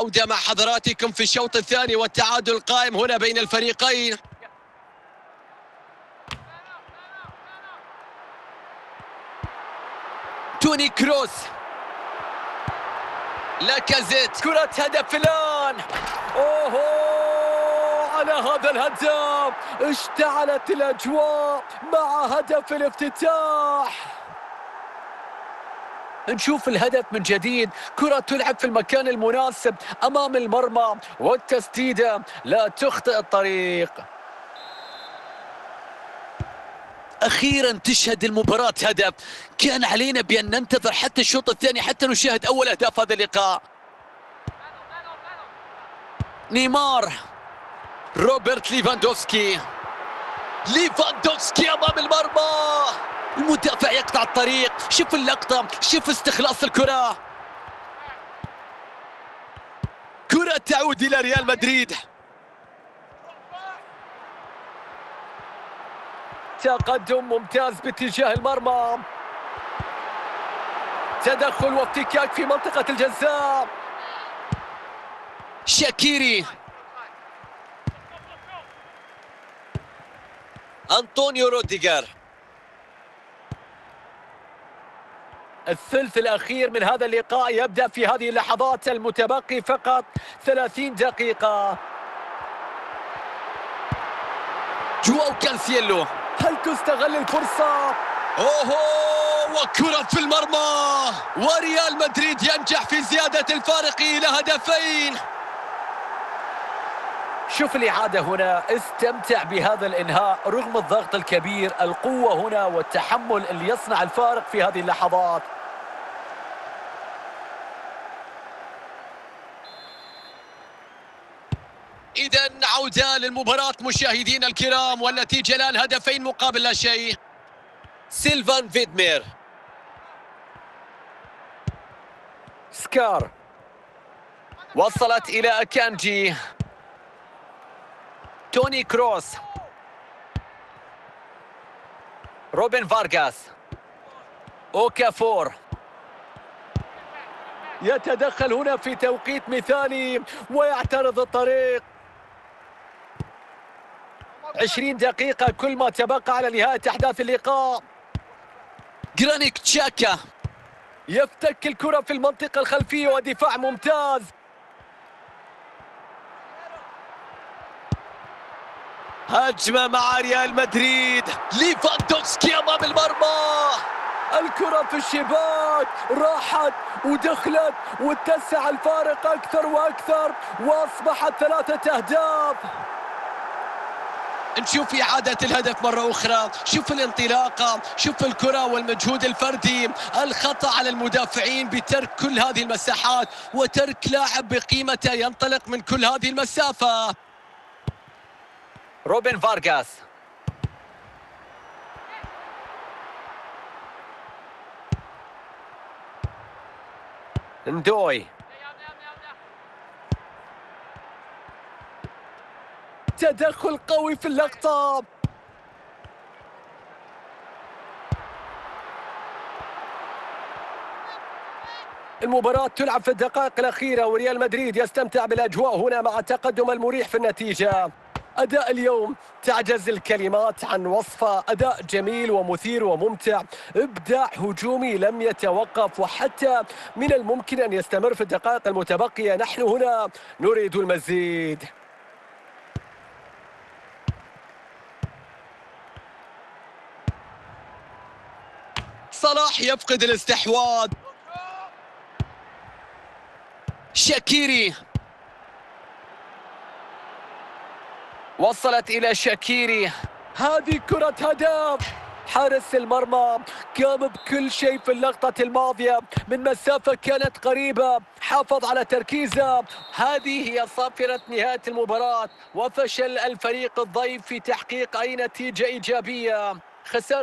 عودة مع حضراتكم في الشوط الثاني والتعادل القائم هنا بين الفريقين. توني كروس. لاكازيت كرة هدف الآن أوه على هذا الهدف اشتعلت الأجواء مع هدف الافتتاح. نشوف الهدف من جديد. كرة تلعب في المكان المناسب أمام المرمى والتسديدة. لا تخطئ الطريق. أخيرا تشهد المباراة هدف. كان علينا بأن ننتظر حتى الشوط الثاني حتى نشاهد أول أهداف هذا اللقاء. نيمار روبرت ليفاندوفسكي. ليفاندوفسكي أمام المرمى. المدافع يقطع الطريق. شوف اللقطة شوف استخلاص الكرة. كرة تعود إلى ريال مدريد. تقدم ممتاز باتجاه المرمى. تدخل وافتكاك في منطقة الجزاء. شاكيري. أنطونيو روديجر. الثلث الأخير من هذا اللقاء يبدأ في هذه اللحظات المتبقي فقط 30 دقيقة. جواو كانسيلو هل تستغل الفرصة؟ أوهو وكرة في المرمى. وريال مدريد ينجح في زيادة الفارق إلى هدفين. شوف الإعادة هنا. استمتع بهذا الإنهاء رغم الضغط الكبير القوة هنا والتحمل اللي يصنع الفارق في هذه اللحظات. إذا عودة للمباراة مشاهدينا الكرام والنتيجة الآن هدفين مقابل لا شيء. سيلفان فيدمير. سكار. وصلت إلى أكانجي. توني كروس. روبن فارغاس. أوكافور. يتدخل هنا في توقيت مثالي ويعترض الطريق. عشرين دقيقة كل ما تبقى على نهاية أحداث اللقاء. جرانيك تشاكا. يفتك الكرة في المنطقة الخلفية ودفاع ممتاز. هجمة مع ريال مدريد. ليفاندوفسكي أمام المرمى. الكرة في الشباك. راحت ودخلت واتسع الفارق أكثر وأكثر وأصبحت ثلاثة أهداف. نشوف إعادة الهدف مرة أخرى. شوف الانطلاقة شوف الكرة والمجهود الفردي. الخطأ على المدافعين بترك كل هذه المساحات وترك لاعب بقيمته ينطلق من كل هذه المسافة. روبن فارغاس. ندوي. تدخل قوي في اللقطة. المباراة تلعب في الدقائق الأخيرة وريال مدريد يستمتع بالأجواء هنا مع التقدم المريح في النتيجة. أداء اليوم تعجز الكلمات عن وصفه أداء جميل ومثير وممتع. إبداع هجومي لم يتوقف وحتى من الممكن أن يستمر في الدقائق المتبقية نحن هنا نريد المزيد. صلاح يفقد الاستحواذ. شاكيري. وصلت إلى شاكيري. هذه كرة هدف. حارس المرمى قام بكل شيء في اللقطة الماضية. من مسافة كانت قريبة. حافظ على تركيزه. هذه هي صافرة نهاية المباراة. وفشل الفريق الضيف في تحقيق أي نتيجة إيجابية. خسارة